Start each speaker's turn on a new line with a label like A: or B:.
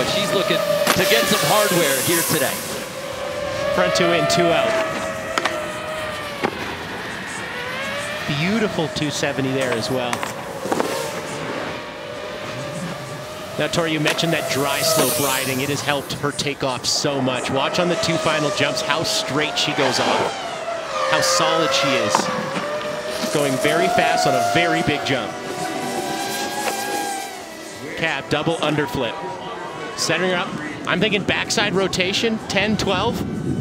A: but she's looking to get some hardware here today.
B: Front two in, two out. Beautiful 270 there as well. Now, Tori, you mentioned that dry slope riding. It has helped her take off so much. Watch on the two final jumps how straight she goes off, how solid she is. Going very fast on a very big jump. Cab, double underflip. Her up. I'm thinking backside rotation, 10, 12.